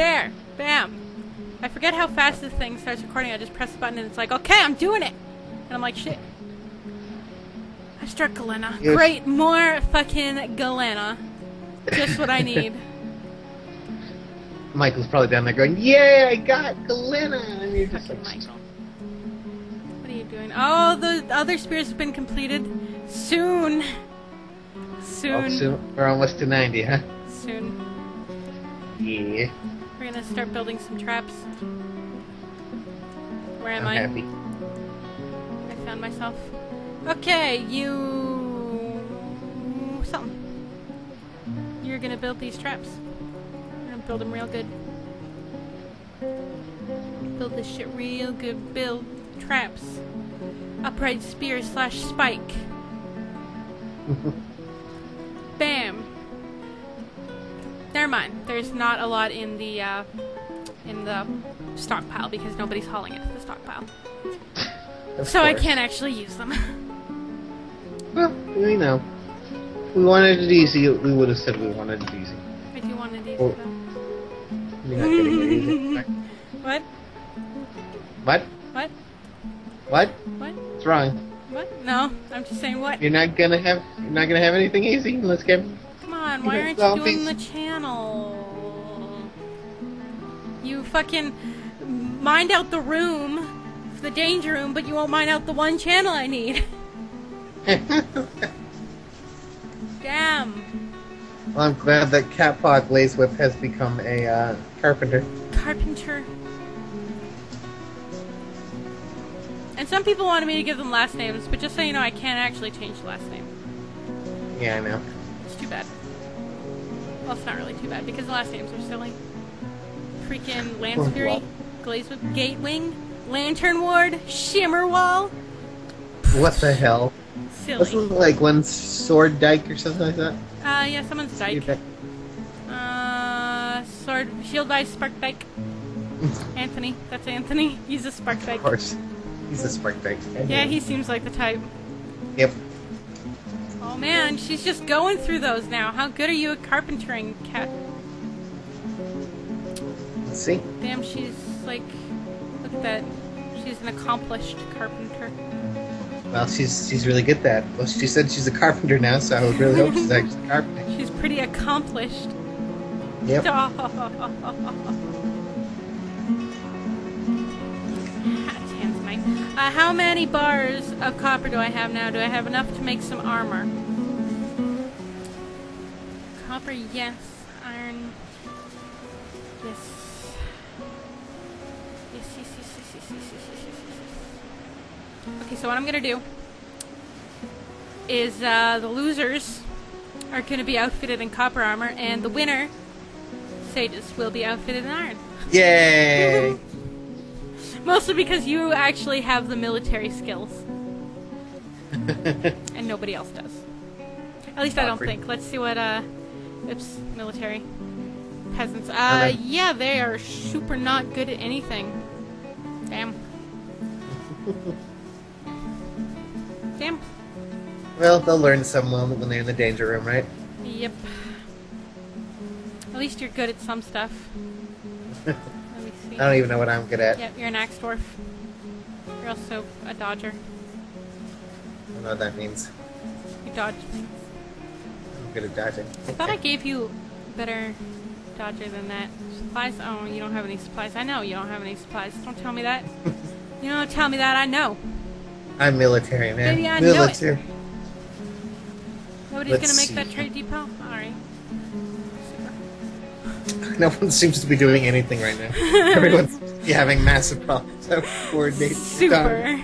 There. Bam. I forget how fast this thing starts recording. I just press the button and it's like, okay, I'm doing it. And I'm like, shit. I struck Galena. Yes. Great, more fucking Galena. Just what I need. Michael's probably down there going, "Yeah, I got Galena," and you're just Fucking like, Michael. What are you doing? Oh, the other spears have been completed. Soon. "Oh, Soon. soon we're almost to ninety, huh?" Soon. Yeah, We're gonna start building some traps. Where am I'm I? happy. I found myself. Okay, you. Something. You're gonna build these traps. You're gonna build them real good. Build this shit real good. Build traps. Upright spear slash spike. Bam. Mind. There's not a lot in the uh, in the stockpile because nobody's hauling it to the stockpile. Of So I can't actually use them. Well, we know. If we wanted it easy, we would have said we wanted it easy. I do want to do Oh. though. You're not getting it easy. What? What? What? What? What? What's wrong? What? No, I'm just saying what. You're not gonna have. You're not gonna have anything easy. Let's get. On, why aren't you doing the channel? You fucking mind out the room, the danger room, but you won't mind out the one channel I need. Damn. well, I'm glad that Catpaw Whip has become a uh, carpenter. Carpenter. And some people wanted me to give them last names, but just so you know, I can't actually change the last name. Yeah, I know. It's too bad. Well, it's not really too bad because the last names are silly. Freaking Lance Poor Fury. Glazewip, Gatewing, Lantern Ward, Shimmerwall. What the hell? Silly. Wasn't like one sword dyke or something like that? Uh, yeah, someone's Dyke. Uh, Sword, Shield Dice, Spark Dyke. Anthony, that's Anthony. He's a Spark Of course. He's a spark dyke. Yeah, he seems like the type. Yep. Oh man, she's just going through those now. How good are you at carpentering, cat? Let's see. Damn, she's like, look at that. She's an accomplished carpenter. Well, she's she's really good at that. Well, she said she's a carpenter now, so I would really hope she's actually a carpenter. She's pretty accomplished. Yep. Uh, how many bars of copper do I have now? Do I have enough to make some armor? Copper, yes. Iron, yes. Yes, yes, yes, yes, yes, yes, yes, yes, yes, yes, yes. Okay, so what I'm gonna do is uh, the losers are gonna be outfitted in copper armor, and the winner, Sages, will be outfitted in iron. Yay! Mostly because you actually have the military skills, and nobody else does. At least I don't think. Let's see what, uh, oops, military. Peasants. Uh, yeah, they are super not good at anything. Damn. Damn. well, they'll learn some moment when they're in the danger room, right? Yep. At least you're good at some stuff. See. I don't even know what I'm good at. Yep, you're an axe dwarf. You're also a dodger. I don't know what that means. You dodge things. I'm good at dodging. I thought I gave you better dodger than that. Supplies? Oh, you don't have any supplies. I know you don't have any supplies. Don't tell me that. you don't tell me that. I know. I'm military, man. Maybe I know it. military. Nobody's Let's gonna make that trade depot. No one seems to be doing anything right now. Everyone's having massive problems coordinating. Super.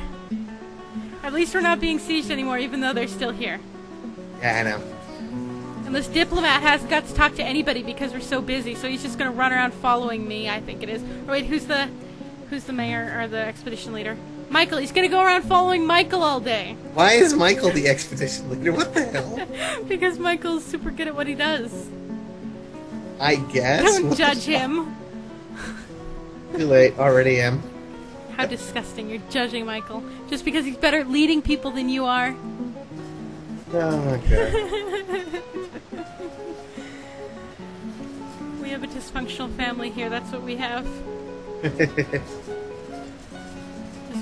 At least we're not being sieged anymore, even though they're still here. Yeah, I know. And this diplomat hasn't got to talk to anybody because we're so busy, so he's just gonna run around following me. I think it is. Or wait, who's the, who's the mayor or the expedition leader? Michael. He's gonna go around following Michael all day Why is Michael the expedition leader? What the hell? because Michael's super good at what he does. I guess. Don't What judge him. Too late. Already am. How disgusting! You're judging Michael just because he's better at leading people than you are. Oh god. We have a dysfunctional family here. That's what we have. Just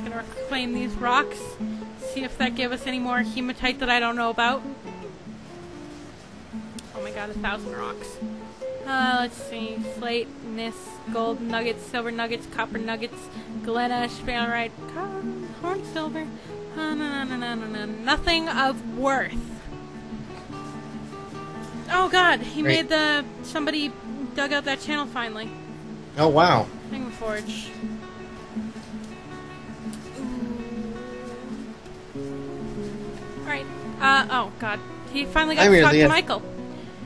gonna reclaim these rocks. See if that give us any more hematite that I don't know about. Oh my god, a thousand rocks. Uh, let's see. Slate, gneiss, gold nuggets, silver nuggets, copper nuggets, galena, sphalerite, co- horn silver. Uh, no, no, no, no, no, Nothing of worth. Oh god, he Great. made the. Somebody dug out that channel finally. oh wow. Hang Forge. Alright. Uh, oh god. He finally got I'm to talk to Michael.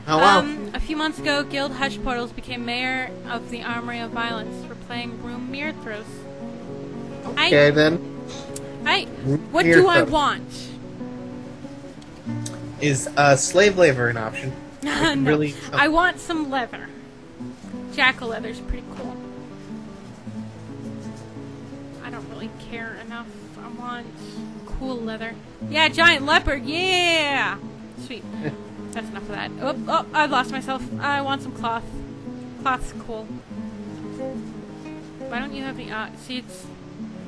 Oh wow. Um, a few months ago, Guild Hush Portals became mayor of the Armory of Violence for playing Room Mirror Throws. okay then. I, what Mirror do I want? Is uh, slave labor an option? no, really- I want some leather. Jackal leather's pretty cool. I don't really care enough. I want cool leather. Yeah, giant leopard. Yeah. Sweet. That's enough of that. Oh, oh, I lost myself. I want some cloth. Cloth's cool. Why don't you have the uh, see it's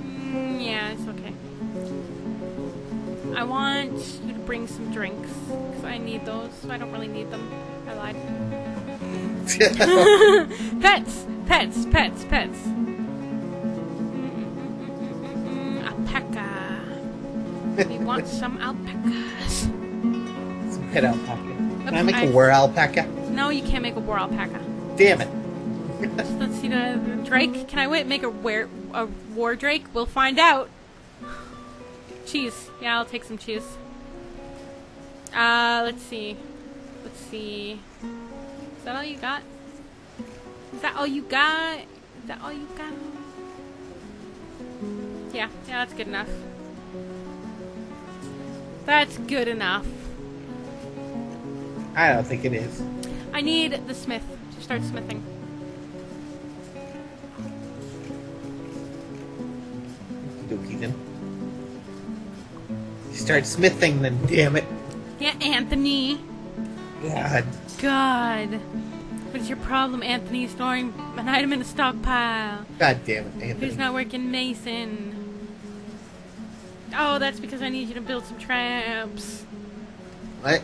mm, yeah, it's okay. I want you to bring some drinks because I need those. I don't really need them. I lied. Pets, pets, pets, pets. Mm, Alpaca. We want some alpacas. Some pet alpaca. Can I make a war alpaca? No, you can't make a war alpaca. Damn it. Let's see the, Drake. Can I wait? Make a where a war Drake? We'll find out. Cheese. Yeah, I'll take some cheese. Uh, let's see. Let's see. Is that all you got? Is that all you got? Is that all you got? Yeah, yeah, that's good enough. That's good enough. I don't think it is. I need the smith to start smithing. Dookie then. Start smithing then, damn it. Yeah, Anthony. God. God. What is your problem, Anthony? Storing an item in a stockpile. God damn it, Anthony. Who's not working Mason? Oh, that's because I need you to build some traps. What?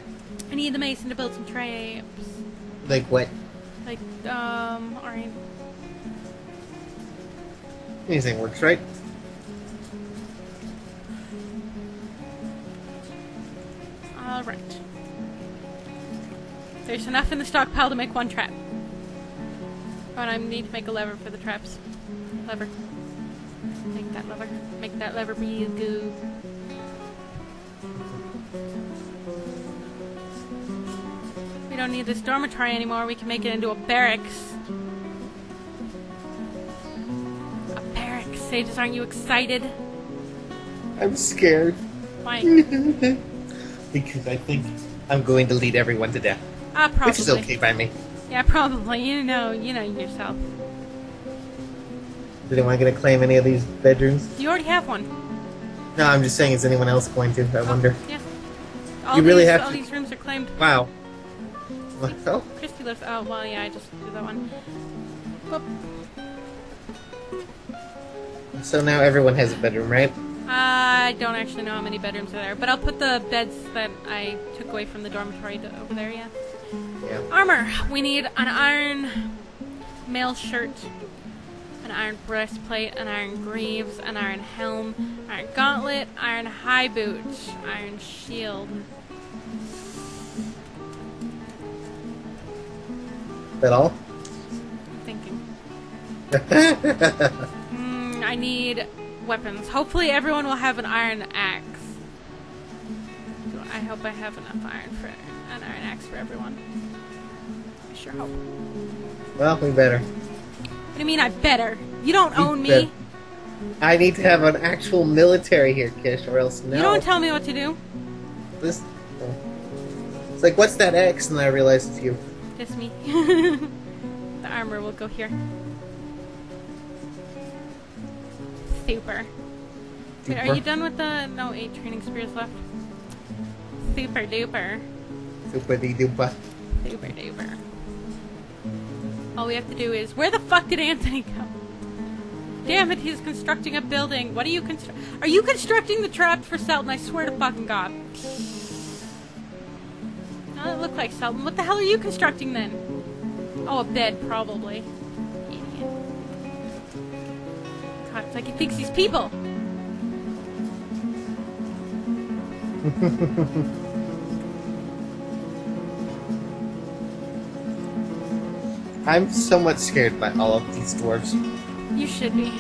I need the Mason to build some traps. Like what? Like, um, alright. Anything works, right? Alright. There's enough in the stockpile to make one trap. Oh, and I need to make a lever for the traps. Lever. Make that lever. Make that lever be good. Don't need this dormitory anymore. We can make it into a barracks. A barracks. Sages, aren't you excited? I'm scared. Why? because I think I'm going to lead everyone to death. Ah, probably. Which is okay by me. Yeah, probably. You know, you know yourself. Is anyone going to claim any of these bedrooms? You already have one. No, I'm just saying, is anyone else going to? I wonder. Yeah. All You really these, have all to- these rooms are claimed. Wow. Well, Christy lives. Oh well, yeah. I just did that one. Boop. so now everyone has a bedroom, right? I don't actually know how many bedrooms are there, but I'll put the beds that I took away from the dormitory to, over there. Yeah. Yeah. Armor. We need an iron mail shirt, an iron breastplate, an iron greaves, an iron helm, iron gauntlet, iron high boot, iron shield. That all? I'm thinking. Mm, I need weapons. Hopefully, everyone will have an iron axe. I hope I have enough iron for an iron axe for everyone. I sure hope. well, we better. What do you mean? I better. You don't You own me. I need to have an actual military here, Kish, or else no. You don't tell me what to do. this. It's like, what's that X? And then I realize it's you. Just me. the armor will go here. Super. Wait, are you done with the no eight training spears left? Super duper. Super duper. Super duper. All we have to do is where the fuck did Anthony go? Damn it, he's constructing a building. What are you construct? Are you constructing the trap for Selton? I swear to fucking God. It looked like Selton. What the hell are you constructing then? Oh, a bed, probably. Idiot. God, it's like he thinks he's people. I'm somewhat scared by all of these dwarves. You should be.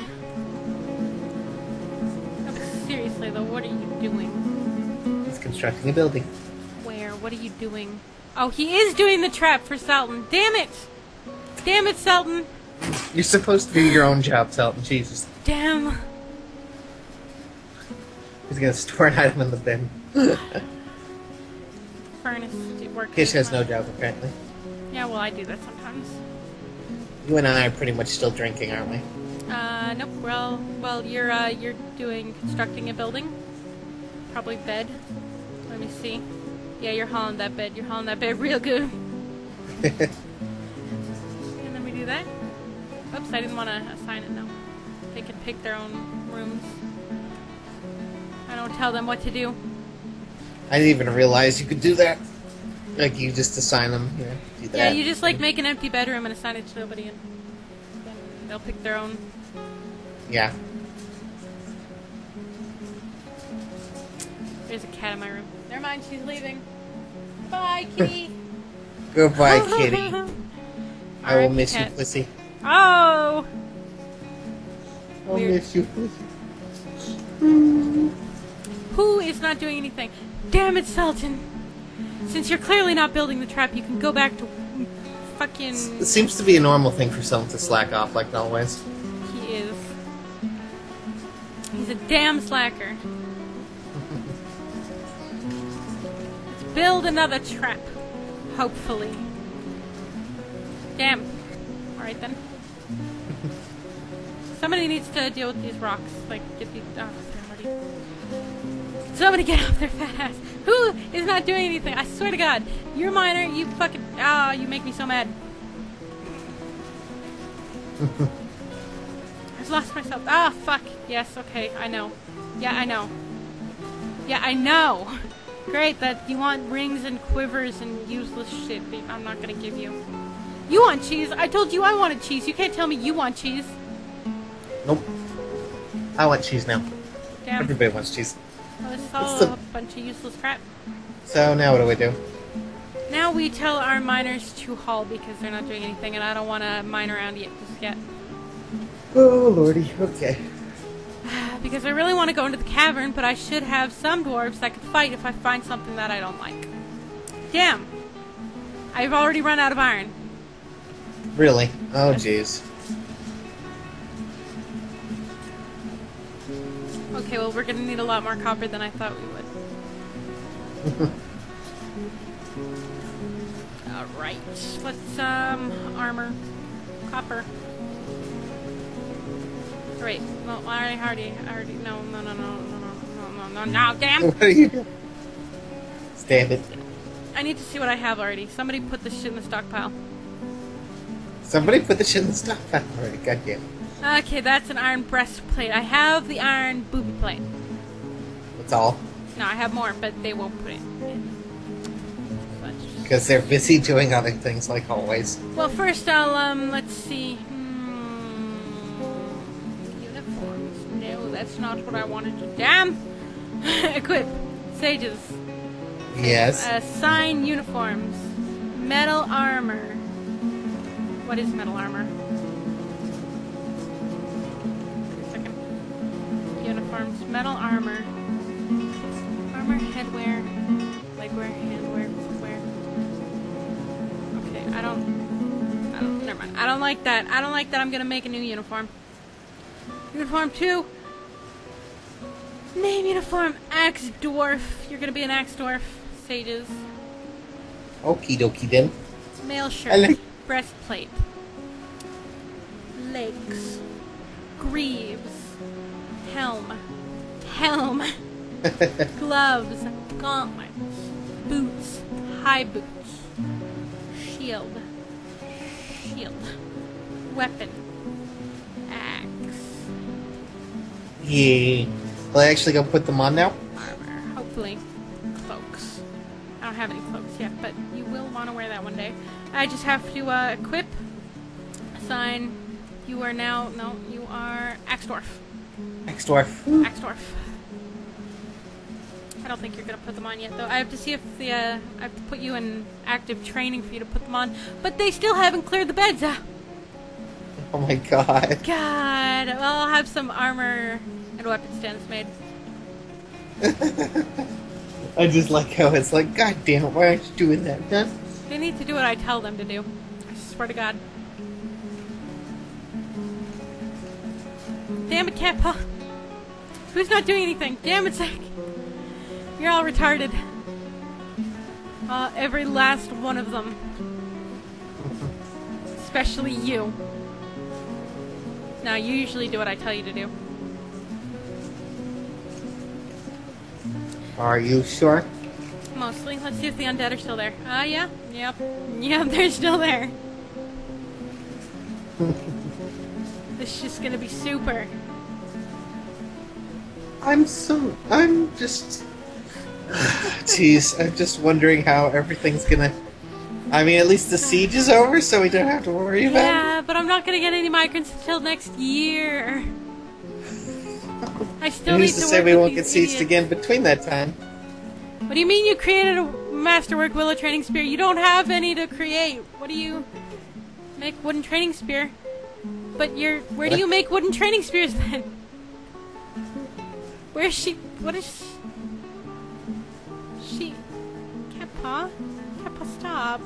No, seriously though, what are you doing? He's constructing a building. What are you doing? Oh, he is doing the trap for Selton. Damn it! Damn it, Selton! You're supposed to do your own job, Selton. Jesus. Damn. He's gonna store an item in the bin. Furnace it works. Kish has no job, apparently. Yeah, well, I do that sometimes. You and I are pretty much still drinking, aren't we? Uh, nope. Well, well, you're uh, you're doing constructing a building. Probably bed. Let me see. Yeah, you're hauling that bed. You're hauling that bed real good. And then we do that. Oops, I didn't want to assign it. No, they can pick their own rooms. I don't tell them what to do. I didn't even realize you could do that. Like, you just assign them, you know, do that. Yeah, you just like make an empty bedroom and assign it to nobody, and then they'll pick their own. Yeah. There's a cat in my room. Never mind, she's leaving. Bye, kitty. Goodbye, kitty. I will miss you, pussy. Oh, I'll Weird. miss you, pussy. who is not doing anything? Damn it, Sultan. Since you're clearly not building the trap, you can go back to fucking. It seems to be a normal thing for someone to slack off, like always. He is. He's a damn slacker. Build another trap. Hopefully. Damn. Alright then. Somebody needs to deal with these rocks. Like, get these. Oh, they're already. Somebody get off their fat ass. Who is not doing anything? I swear to God. You're minor. You fucking. Ah, you make me so mad. I've lost myself. Ah, fuck. Yes, okay, I know. Yeah, I know. Yeah, I know. Great, that you want rings and quivers and useless shit I'm not gonna give you. You want cheese? I told you I wanted cheese. You can't tell me you want cheese. Nope. I want cheese now. Damn. Everybody wants cheese. Well, this is all a bunch of useless crap. So now what do we do? Now we tell our miners to haul because they're not doing anything and I don't want to mine around yet just yet. Oh lordy. Okay. Because I really want to go into the cavern, but I should have some dwarves that could fight if I find something that I don't like. Damn! I've already run out of iron. Really? Oh jeez. Okay, well, we're gonna need a lot more copper than I thought we would. Alright, let's, um, armor. Copper. Wait, no, I already, I already, no, no, no, no, no, no, no, no, no, no, damn! What are you? Stand it. I need to see what I have already. Somebody put this shit in the stockpile. Somebody put the shit in the stockpile already. Goddamn. Okay, that's an iron breastplate. I have the iron booby plate. That's all. No, I have more, but they won't put it in. Because they're busy doing other things like always. Well, first I'll, um, let's see. That's not what I wanted to. Damn! Equip. Sages. Yes. Uh, Assign uniforms. Metal armor. What is metal armor? Second. Uniforms. Metal armor. Armor, headwear, legwear, handwear, footwear. Okay, I don't. I don't. Never mind. I don't like that. I don't like that. I'm gonna make a new uniform. Uniform two. Name uniform axe dwarf. You're gonna be an axe dwarf. Sages. Okie dokie then. Mail shirt. Like- Breastplate. Legs. Greaves. Helm. Helm. Gloves. Gauntlets. Boots. High boots. Shield. shield, weapon, axe, Yeah. Well, I actually gonna put them on now. armor, hopefully cloaks. I don't have any cloaks yet, but you will want to wear that one day. I just have to uh, equip, assign. You are now no, you are. Next dwarf. Axe Dwarf. I don't think you're gonna put them on yet, though. I have to see if the uh, I have to put you in active training for you to put them on, but they still haven't cleared the beds. Ah. Oh my god. God. Well, I'll have some armor and weapon stands made. I just like how it's like, God damn it, why aren't you doing that, huh? They need to do what I tell them to do. I swear to God. Damn it, Kappa. Who's not doing anything? Damn it, Zach. You're all retarded. Uh, every last one of them. Especially you. Now, you usually do what I tell you to do. Are you sure? Mostly. Let's see if the undead are still there. Ah, yeah. Yep. Yep, they're still there. this is just gonna be super. I'm so. I'm just. Jeez, I'm just wondering how everything's gonna. I mean, at least the siege is over, so we don't have to worry about Yeah, but I'm not gonna get any migrants until next year. I still need to to say we won't get idiots. again between that time? What do you mean you created a masterwork willow training spear? You don't have any to create. What do you make wooden training spear? But you're where do you make wooden training spears then? Where's she? What is she? she Kappa? Kappa, stop.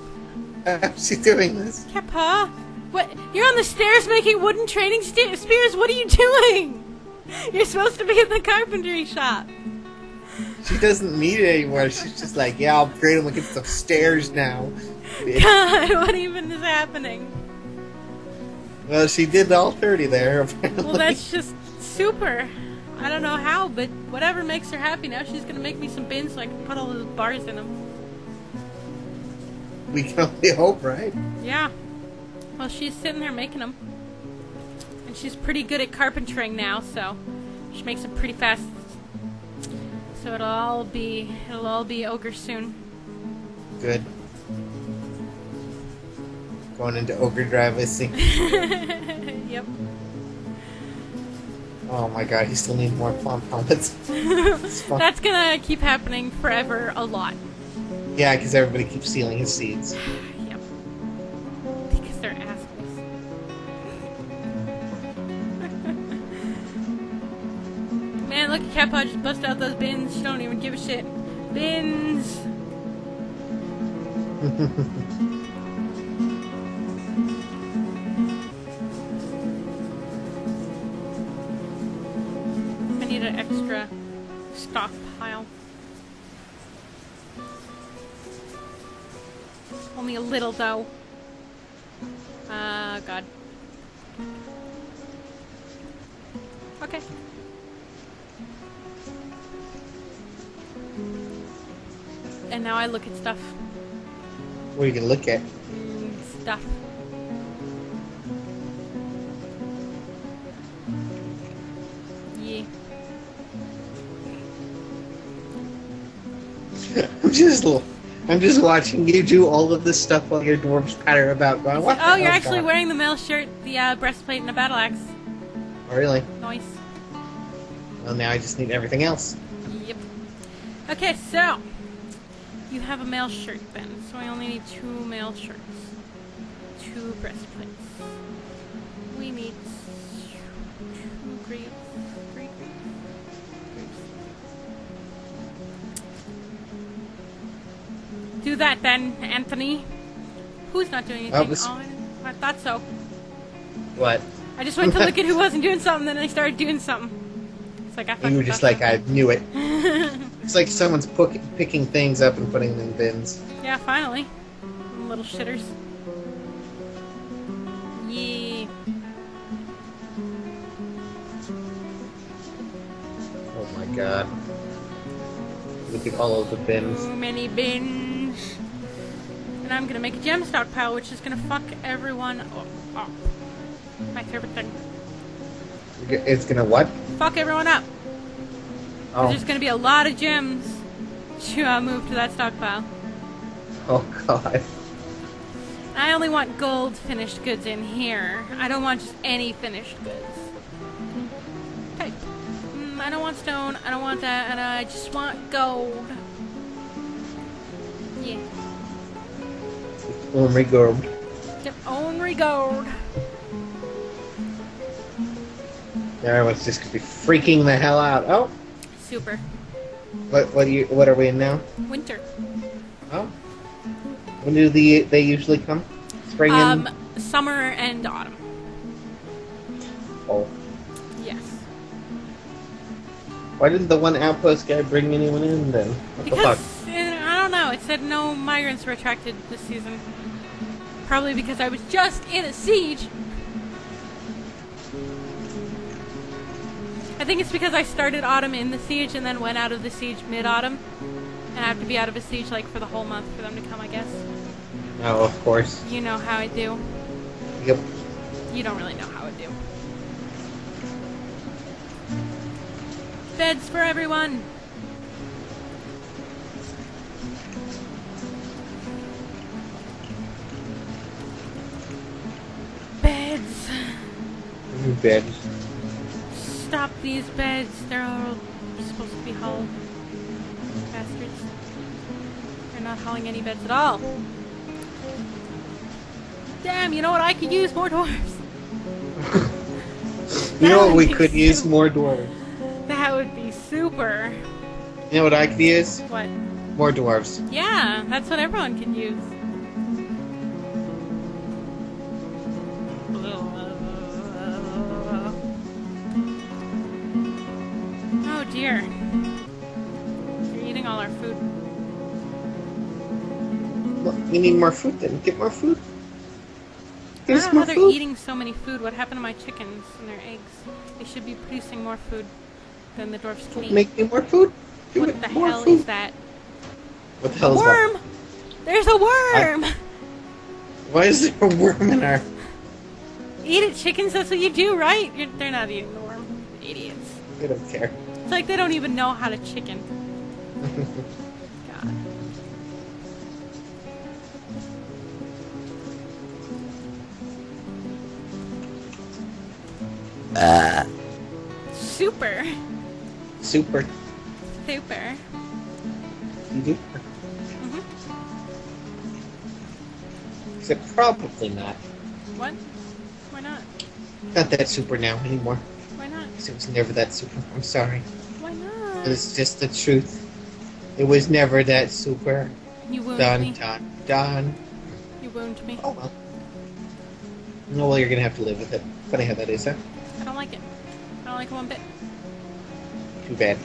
How's she doing this? Kappa? What? You're on the stairs making wooden training spears? What are you doing? You're supposed to be in the carpentry shop. She doesn't need it anymore. She's just like, yeah, I'll upgrade them against the stairs now. God, what even is happening? Well, she did all 30 there, apparently. Well, that's just super. I don't know how, but whatever makes her happy. Now she's gonna make me some bins so I can put all those bars in them. We can only hope, right? Yeah. Well, she's sitting there making them. And she's pretty good at carpentering now, so she makes them pretty fast. So it'll all be it'll all be ogre soon. Good. Going into Ogre Drive, I see. yep. Oh my god, he still needs more plum helmets. That's gonna keep happening forever a lot. Yeah, because everybody keeps stealing his seeds. Kappa just bust out those bins. She don't even give a shit. Bins. I need an extra stockpile. Only a little though. Ah, God. Okay. And now I look at stuff. What are you gonna look at? Mm, stuff. Yeah. I'm just, I'm just watching you do all of this stuff while your dwarves patter about, going, "What?" Oh, you're actually going wearing the mail shirt, the uh, breastplate, and a battle axe. Oh, really? Nice. Well, now I just need everything else. Yep. Okay, so you have a mail shirt then. So I only need two mail shirts, two breastplates. We need two greaves, three greaves, greaves. Do that then, Anthony. Who's not doing anything? Oh, this- Oh, I- I thought so. What? I just went to look at who wasn't doing something, then I started doing something. It's like I You were just like, I knew it. It's like someone's picking things up and putting them in bins. Yeah, finally. Little shitters. Yeah. Oh my god. Look at all of the bins. Too many bins. And I'm gonna make a gem stockpile, which is gonna fuck everyone up. up. My favorite thing. It's gonna what? Fuck everyone up. Oh, There's gonna be a lot of gems to uh, move to that stockpile. oh God. I only want gold finished goods in here. I don't want just any finished goods. Okay. Mm, I don't want stone. I don't want that. And I just want gold. Yeah. Only gold. Yep. Only gold. Everyone's just gonna be freaking the hell out. Oh, Super. what what do you what are we in now? Winter. Oh, when do the they usually come? Spring Um, and summer and autumn. oh. Yes. Why didn't the one outpost guy bring anyone in then? What the Because fuck? uh, I don't know. It said no migrants were attracted this season. Probably because I was just in a siege. I think it's because I started autumn in the siege and then went out of the siege mid autumn. And I have to be out of a siege like for the whole month for them to come, I guess. Oh, of course. You know how I do. Yep. You don't really know how I do. Beds for everyone. Beds. You bed. Stop these beds. They're all supposed to be hauled. Bastards. They're not hauling any beds at all. Damn, you know what? I could use more dwarves. You know what we could be use more dwarves. That would be super. You know what I could use? What? More dwarves. Yeah, that's what everyone can use. Dear. You're eating all our food. Well, we need more food then. Get more food. I Get us don't know more how they're food. eating so many food. What happened to my chickens and their eggs? They should be producing more food than the dwarfs can eat. Make me more food. Do what it. the more hell food. is that? What the A hell is that? worm! There's a worm! Why is there a worm in our? Eat it, chickens. That's what you do, right? You're, they're not eating the worm. Idiots. I don't care. It's like they don't even know how to chicken. God. Super. Super. Super. You do. hmm Except probably not. What? Why not? Not that super now anymore. Why not? 'Cause It was never that super. I'm sorry. It's just the truth. It was never that super. You wound Done, me. done, done. You wound me. Oh well. No, well, you're gonna have to live with it. Funny how that is, huh? I don't like it. I don't like it one bit. Too bad.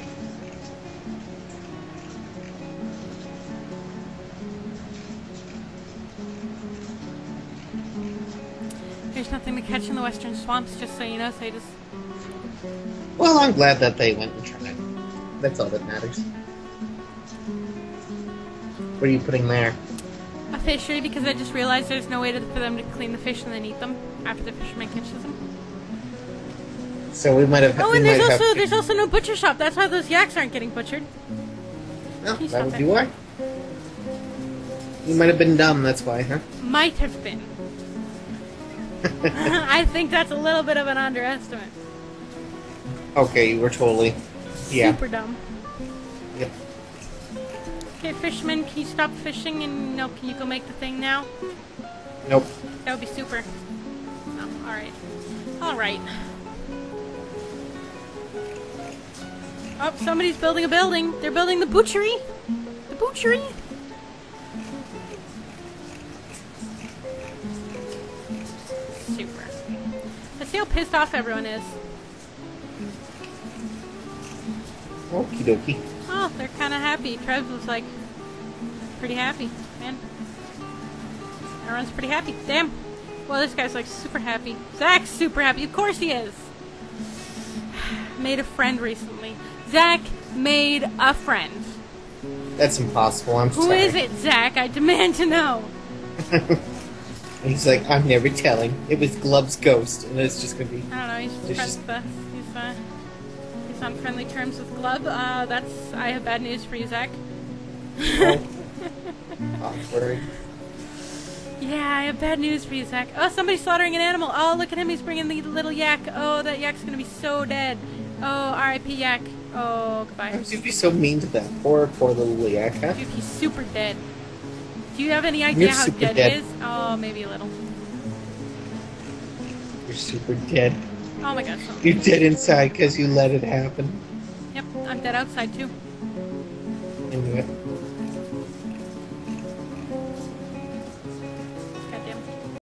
There's nothing to catch in the western swamps, just so you know, so I just... Well, I'm glad that they went and tried. That's all that matters. What are you putting there? A fishery, because I just realized there's no way to, for them to clean the fish and then eat them after the fisherman catches them. So we might have. Oh, and there's have also there's also no butcher shop. That's why those yaks aren't getting butchered. No, that would be why. You might have been dumb. That's why, huh? Might have been. I think that's a little bit of an underestimate. okay, you were totally. Yeah. Super dumb. Okay, fisherman, can you stop fishing and no, can you go make the thing now? Nope. That would be super. Oh, alright. Alright. Oh, somebody's building a building. They're building the butchery. The butchery. Super. Let's see how pissed off everyone is. Okie dokie. Oh, they're kind of happy. Trev was like pretty happy, man. Everyone's pretty happy. Damn. Well, this guy's like super happy. Zach's super happy. Of course he is. Made a friend recently. Zach made a friend. That's impossible. I'm Who sorry. is it, Zach? I demand to know. and he's like, I'm never telling. It was Glub's ghost, and it's just gonna be. I don't know. He's just just- with us. He's uh, on friendly terms with Glub. Uh, that's. I have bad news for you, Zach. Oh. Awkward. Yeah, I have bad news for you, Zach. Oh, somebody's slaughtering an animal. Oh, look at him. He's bringing the little yak. Oh, that yak's gonna be so dead. Oh, R.I.P. yak. Oh, goodbye. would you be so mean to that poor, poor little yak, huh? Dude, he's super dead. Do you have any idea You're how dead, dead. he is? Oh, maybe a little. You're super dead. Oh my gosh. You're dead inside because you let it happen. Yep, I'm dead outside too. I knew it.